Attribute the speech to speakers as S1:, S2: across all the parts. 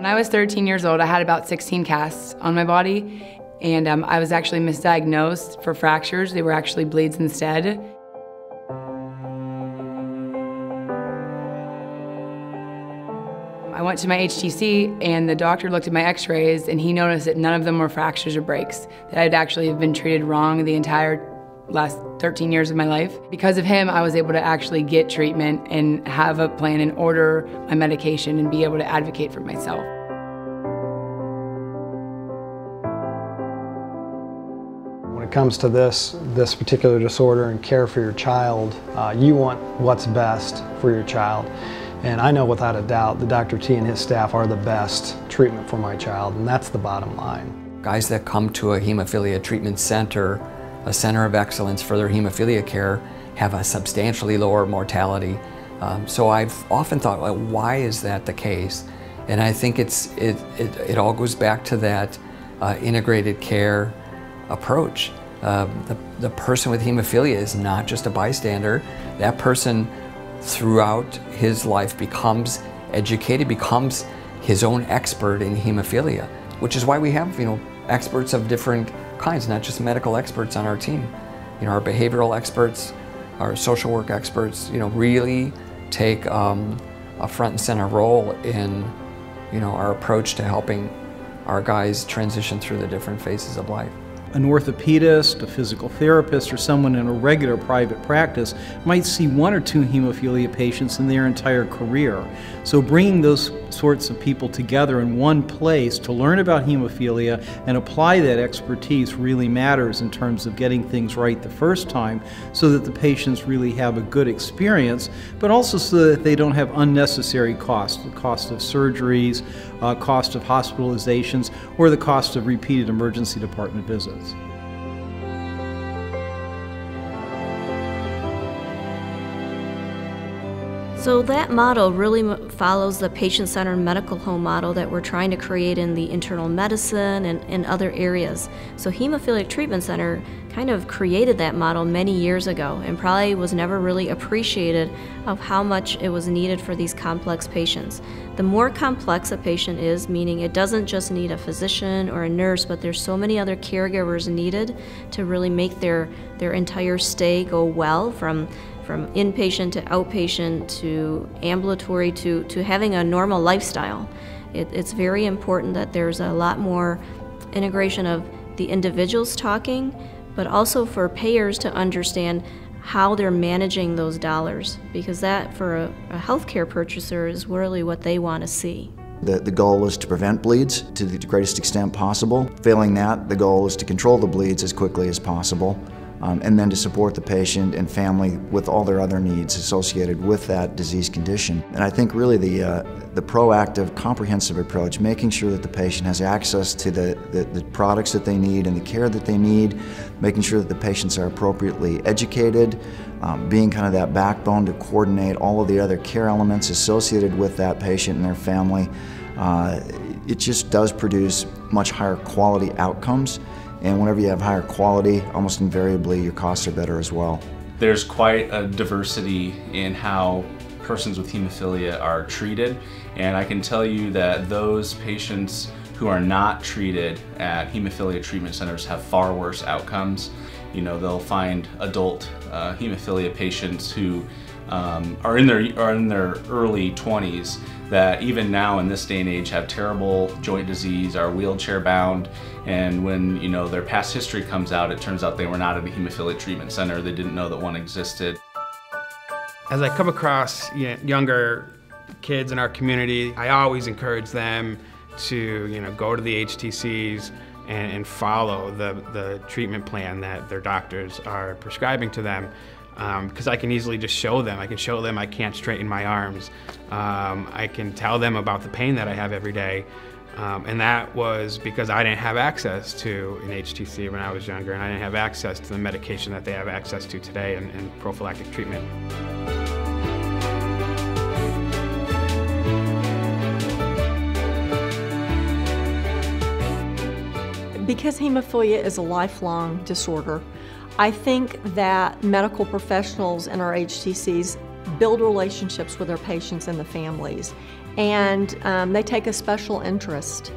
S1: When I was 13 years old, I had about 16 casts on my body, and um, I was actually misdiagnosed for fractures. They were actually bleeds instead. I went to my HTC and the doctor looked at my x-rays and he noticed that none of them were fractures or breaks, that I'd actually been treated wrong the entire last 13 years of my life. Because of him, I was able to actually get treatment and have a plan and order my medication and be able to advocate for myself.
S2: When it comes to this, this particular disorder and care for your child, uh, you want what's best for your child. And I know without a doubt that Dr. T and his staff are the best treatment for my child, and that's the bottom line.
S3: Guys that come to a hemophilia treatment center, a center of excellence for their hemophilia care, have a substantially lower mortality. Um, so I've often thought, well, why is that the case? And I think it's, it, it, it all goes back to that uh, integrated care approach. Uh, the, the person with hemophilia is not just a bystander. That person throughout his life becomes educated, becomes his own expert in hemophilia, which is why we have, you know, experts of different kinds, not just medical experts on our team. You know, our behavioral experts, our social work experts, you know, really take um, a front and center role in, you know, our approach to helping our guys transition through the different phases of life
S4: an orthopedist, a physical therapist, or someone in a regular private practice might see one or two hemophilia patients in their entire career. So bringing those sorts of people together in one place to learn about hemophilia and apply that expertise really matters in terms of getting things right the first time so that the patients really have a good experience, but also so that they don't have unnecessary costs, the cost of surgeries, uh, cost of hospitalizations, or the cost of repeated emergency department visits.
S5: So that model really follows the patient-centered medical home model that we're trying to create in the internal medicine and, and other areas. So Hemophiliac Treatment Center kind of created that model many years ago and probably was never really appreciated of how much it was needed for these complex patients. The more complex a patient is, meaning it doesn't just need a physician or a nurse, but there's so many other caregivers needed to really make their, their entire stay go well from from inpatient to outpatient to ambulatory to, to having a normal lifestyle. It, it's very important that there's a lot more integration of the individuals talking, but also for payers to understand how they're managing those dollars, because that, for a, a healthcare purchaser, is really what they want to see.
S6: The, the goal is to prevent bleeds to the greatest extent possible. Failing that, the goal is to control the bleeds as quickly as possible um, and then to support the patient and family with all their other needs associated with that disease condition. And I think really the, uh, the proactive, comprehensive approach, making sure that the patient has access to the, the, the products that they need and the care that they need, making sure that the patients are appropriately educated, um, being kind of that backbone to coordinate all of the other care elements associated with that patient and their family. Uh, it just does produce much higher quality outcomes and whenever you have higher quality, almost invariably your costs are better as well.
S7: There's quite a diversity in how persons with hemophilia are treated, and I can tell you that those patients who are not treated at hemophilia treatment centers have far worse outcomes. You know, they'll find adult uh, hemophilia patients who um, are in their are in their early 20s that even now in this day and age have terrible joint disease, are wheelchair bound, and when you know their past history comes out, it turns out they were not at a hemophilia treatment center. They didn't know that one existed.
S8: As I come across you know, younger kids in our community, I always encourage them to you know go to the HTCs and, and follow the, the treatment plan that their doctors are prescribing to them because um, I can easily just show them. I can show them I can't straighten my arms. Um, I can tell them about the pain that I have every day. Um, and that was because I didn't have access to an HTC when I was younger, and I didn't have access to the medication that they have access to today and, and prophylactic treatment.
S9: Because hemophilia is a lifelong disorder, I think that medical professionals in our HTCs build relationships with their patients and the families. and um, they take a special interest.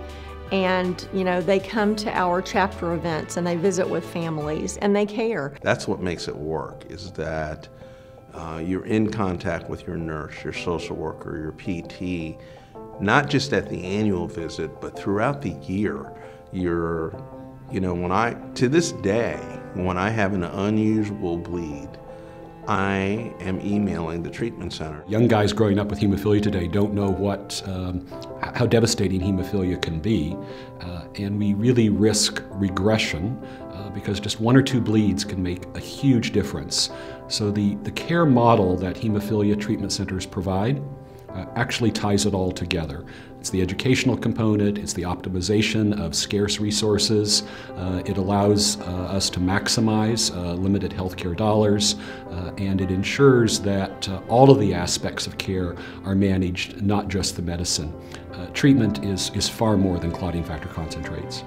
S9: And, you know, they come to our chapter events and they visit with families and they care.
S10: That's what makes it work, is that uh, you're in contact with your nurse, your social worker, your PT, not just at the annual visit, but throughout the year. You're, you know, when I, to this day, when I have an unusual bleed, I am emailing the treatment center.
S11: Young guys growing up with hemophilia today don't know what, um, how devastating hemophilia can be, uh, and we really risk regression uh, because just one or two bleeds can make a huge difference. So the, the care model that hemophilia treatment centers provide uh, actually ties it all together. It's the educational component, it's the optimization of scarce resources, uh, it allows uh, us to maximize uh, limited healthcare dollars, uh, and it ensures that uh, all of the aspects of care are managed, not just the medicine. treatment is, is far more than clotting factor concentrates.